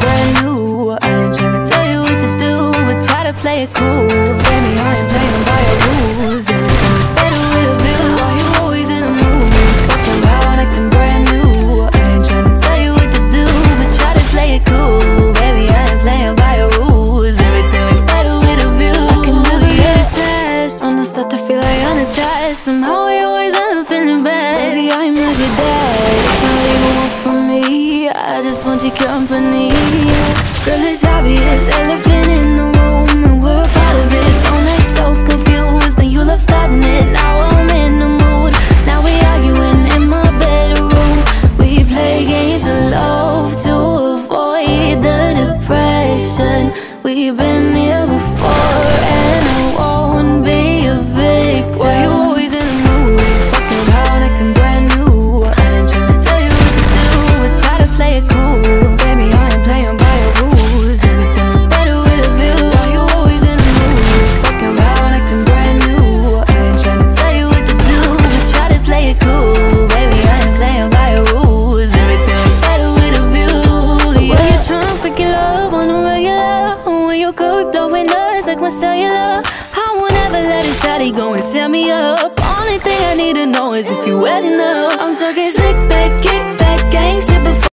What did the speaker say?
Brand new. I ain't tryna tell you what to do But try to play it cool. Baby, I ain't playing by your rules. A view Why you always in mood? Acting brand new. I ain't tryna tell you what to do But try to play it cool. Baby, I ain't playing by your rules. Everything a I can never get a start to feel like Somehow you always end up feeling bad. Baby, I'm not your dad. It's you want from me. I just want your company. Girl, it's obvious, elephant in the room, and we're a part of it. Don't act so confused, then you love starting it. Now I'm in the mood. Now we arguing in my bedroom. We play games of love to avoid the depression. We've been here before, love on a regular? When you could blowing us like my cellular. I won't ever let a shawty go and set me up. Only thing I need to know is if you wet enough. I'm talking